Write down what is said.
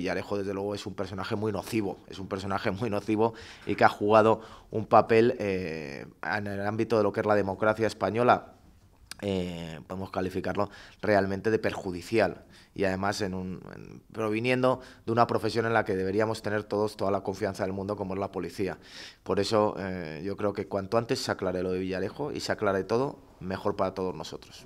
Villarejo, desde luego, es un personaje muy nocivo, es un personaje muy nocivo y que ha jugado un papel eh, en el ámbito de lo que es la democracia española eh, podemos calificarlo realmente de perjudicial y además en un, proviniendo de una profesión en la que deberíamos tener todos toda la confianza del mundo como es la policía. Por eso eh, yo creo que cuanto antes se aclare lo de Villarejo y se aclare todo, mejor para todos nosotros.